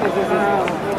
谢谢谢谢